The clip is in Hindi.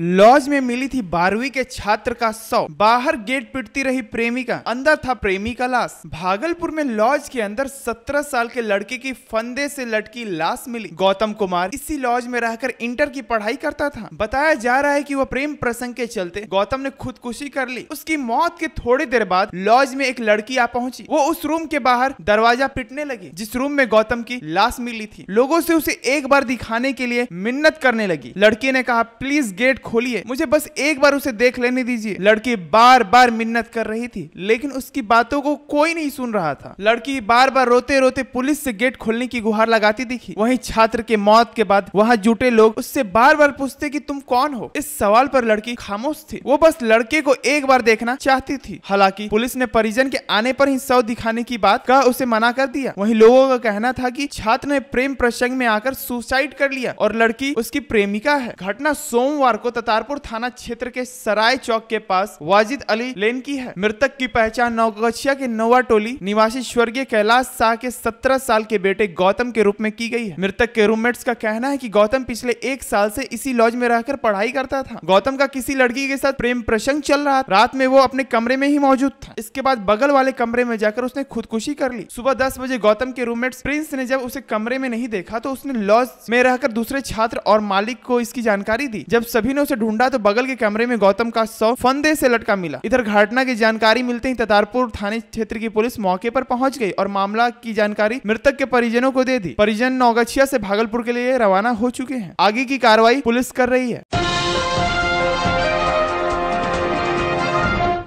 लॉज में मिली थी बारहवीं के छात्र का शव बाहर गेट पिटती रही प्रेमिका, अंदर था प्रेमी का लाश। भागलपुर में लॉज के अंदर सत्रह साल के लड़के की फंदे से लटकी लाश मिली। गौतम कुमार इसी लॉज में रहकर इंटर की पढ़ाई करता था। बताया जा रहा है कि वह प्रेम प्रसंग के चलते गौतम ने खुदकुशी कर ली। उसकी मौत के थोड़ी देर बाद लॉज में एक लड़की आ पहुँची। वो उस रूम के बाहर दरवाज़ा पिटने लगी, जिस रूम में गौतम की लाश मिली थी। लोगों से उसे एक बार दिखाने के लिए मिन्नत करने लगी। लड़की ने कहा, प्लीज़ गेट खोलिए। मुझे बस एक बार उसे देख लेने दीजिए। लड़की बार बार मिन्नत कर रही थी लेकिन उसकी बातों को कोई नहीं सुन रहा था। लड़की बार बार रोते रोते पुलिस से गेट खोलने की गुहार लगाती दिखी। वही छात्र के मौत के बाद वहाँ जुटे लोग उससे बार बार पूछते की तुम कौन हो? इस सवाल पर लड़की खामोश थी। वो बस लड़के को एक बार देखना चाहती थी। हालाँकि पुलिस ने परिजन के आने पर ही शव दिखाने की बात कह उसे मना कर दिया। वहीं लोगों का कहना था कि छात्र ने प्रेम प्रसंग में आकर सुसाइड कर लिया और लड़की उसकी प्रेमिका है। घटना सोमवार को ततारपुर थाना क्षेत्र के सराय चौक के पास वाजिद अली लेन की है। मृतक की पहचान नौगछिया के नोवा टोली निवासी स्वर्गीय कैलाश शाह के सत्रह साल के बेटे गौतम के रूप में की गई है। मृतक के रूममेट्स का कहना है की गौतम पिछले एक साल से इसी लॉज में रहकर पढ़ाई करता था। गौतम का किसी लड़की के साथ प्रेम प्रसंग चल रहा रात में वो अपने कमरे में ही मौजूद था। इसके बाद बगल वाले कमरे में जाकर उसने खुदकुशी कर ली। सुबह दस बजे गौतम के रूममेट्स प्रिंस ने जब उसे कमरे में नहीं देखा तो उसने लॉज में रहकर दूसरे छात्र और मालिक को इसकी जानकारी दी। जब सभी ने उसे ढूंढा तो बगल के कमरे में गौतम का शव फंदे से लटका मिला। इधर घटना की जानकारी मिलते ही ततारपुर थाने क्षेत्र की पुलिस मौके पर पहुँच गई और मामला की जानकारी मृतक के परिजनों को दे दी। परिजन नौगछिया से भागलपुर के लिए रवाना हो चुके हैं। आगे की कार्रवाई पुलिस कर रही है।